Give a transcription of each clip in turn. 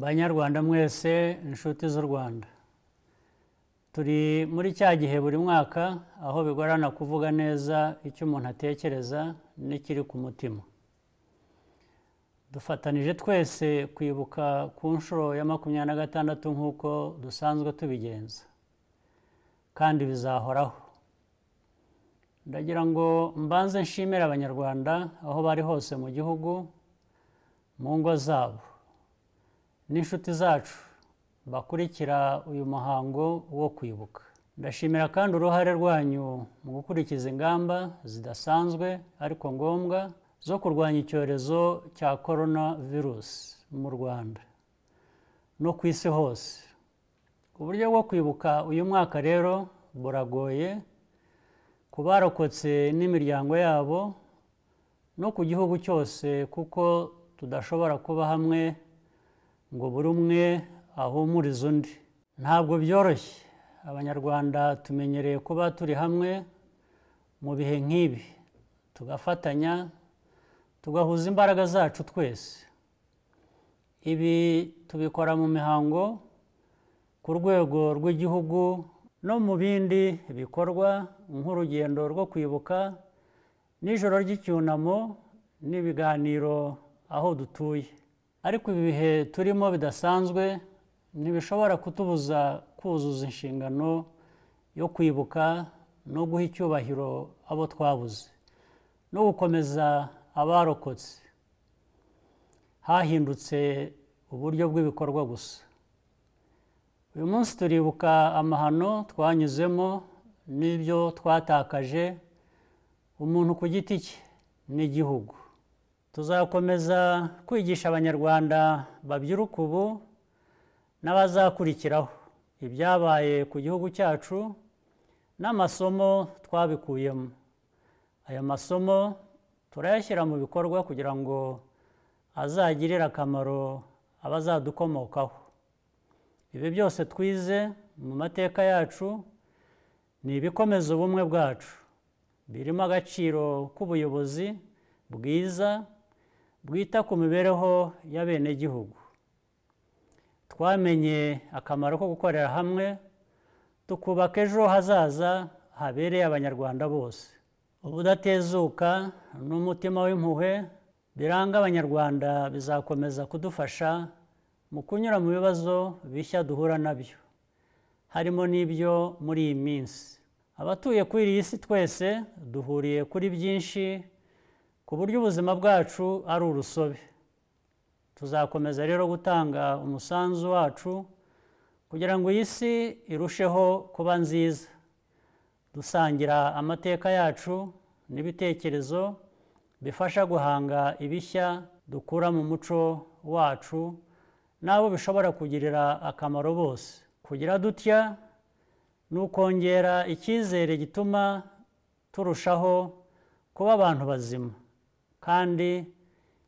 banyarwanda mwese inshuti z'u rwanda. Turi muri cya gihe buri mwaka aho bigorana kuvuga neza icyo umuntu atekereza n'ikiri ku mutima. Dufatanije twese kwibuka ku nshuro ya makumyabiri na gatandatu nk'uko dusanzwe tubigenza. Kandi bizahoraho. Ndagira ngo mbanze nshimire abanyarwanda aho bari hose mu gihugu mu ngo zabo. N'inshuti zacu bakurikira uyu muhango wo kwibuka. Ndashimira kandi uruhare rwanyu mu gukurikiza ingamba zidasanzwe ariko ngombwa zo kurwanya icyorezo cya korona virusi mu rwanda no ku isi hose. Uburyo bwo kwibuka uyu mwaka rero buragoye ku barokotse n'imiryango yabo no ku gihugu cyose kuko tudashobora kuba hamwe ngo buri umwe ahumurize undi ntabwo byoroshye. Abanyarwanda tumenyereye kuba turi hamwe mu bihe nk'ibi. Tugafatanya tugahuza imbaraga zacu twese. Ibi tubikora mu mihango ku rwego rw'igihugu no mu bindi bikorwa nk'urugendo rwo kwibuka n'ijoro ry'icyunamo n'ibiganiro aho dutuye. Ariko ibi bihe turimo bidasanzwe ntibishobora kutubuza kuzuza inshingano yo kwibuka no guha icyubahiro abo twabuze. No gukomeza abarokotse. Hahindutse uburyo bw'ibikorwa gusa. Uyu munsi turibuka amahano twanyuzemo n'ibyo twatakaje. Umuntu ku giti cye n'igihugu tuzakomeza kwigisha abanyarwanda babyiruka ubu n'abazakurikiraho. Ibyabaye ku gihugu cyacu n'amasomo twabikuyemo. Aya masomo turayashyira mu bikorwa kugira ngo azagirire akamaro abazadukomokaho. Ibi byose twize mu mateka yacu ni ibikomeza ubumwe bwacu. Birimo agaciro k'ubuyobozi bwiza bwita ku mibereho y'abenegihugu. Twamenye akamaro ko gukorera hamwe tukubaka ejo hazaza habereye abanyarwanda bose. Ubudatezuka n'umutima w'impuhwe biranga abanyarwanda bizakomeza kudufasha mu kunyura mu bibazo bishya duhura na byo. Harimo n'ibyo muri iyi minsi. Abatuye kuri iyi si twese duhuriye kuri byinshi ku buryo ubuzima bwacu ari urusobe. Tuzakomeza rero gutanga umusanzu wacu kugira ngo iyi si irusheho kuba nziza. Dusangira amateka yacu n'ibitekerezo bifasha guhanga ibishya dukura mu muco wacu n'abo bishobora kugirira akamaro bose. Kugira dutya ni ukongera icyizere gituma turushaho kuba abantu bazima. Kandi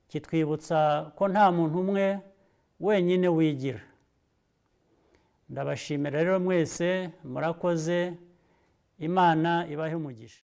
kitwibutsa ko nta muntu umwe wenyine wigira. Ndabashimira rero mwese murakoze imana ibahe umugisha.